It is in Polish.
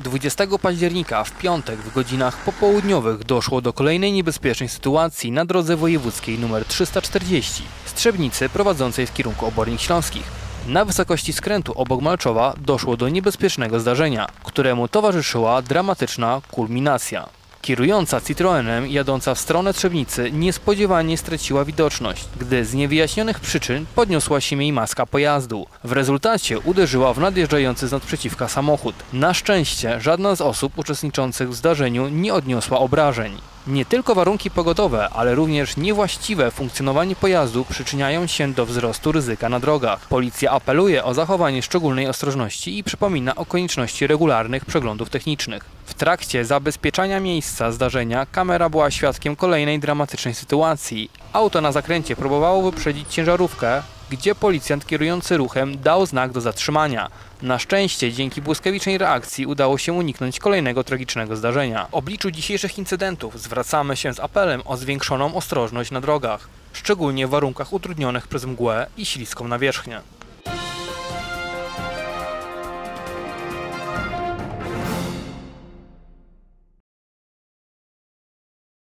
20 października w piątek w godzinach popołudniowych doszło do kolejnej niebezpiecznej sytuacji na drodze wojewódzkiej nr 340 Strzebnicy prowadzącej w kierunku Obornik Śląskich. Na wysokości skrętu obok Malczowa doszło do niebezpiecznego zdarzenia, któremu towarzyszyła dramatyczna kulminacja. Kierująca Citroenem jadąca w stronę Trzebnicy niespodziewanie straciła widoczność, gdy z niewyjaśnionych przyczyn podniosła się jej maska pojazdu. W rezultacie uderzyła w nadjeżdżający z nadprzeciwka samochód. Na szczęście żadna z osób uczestniczących w zdarzeniu nie odniosła obrażeń. Nie tylko warunki pogodowe, ale również niewłaściwe funkcjonowanie pojazdu przyczyniają się do wzrostu ryzyka na drogach. Policja apeluje o zachowanie szczególnej ostrożności i przypomina o konieczności regularnych przeglądów technicznych. W trakcie zabezpieczania miejsca zdarzenia kamera była świadkiem kolejnej dramatycznej sytuacji. Auto na zakręcie próbowało wyprzedzić ciężarówkę, gdzie policjant kierujący ruchem dał znak do zatrzymania. Na szczęście dzięki błyskawicznej reakcji udało się uniknąć kolejnego tragicznego zdarzenia. W obliczu dzisiejszych incydentów zwracamy się z apelem o zwiększoną ostrożność na drogach, szczególnie w warunkach utrudnionych przez mgłę i śliską nawierzchnię.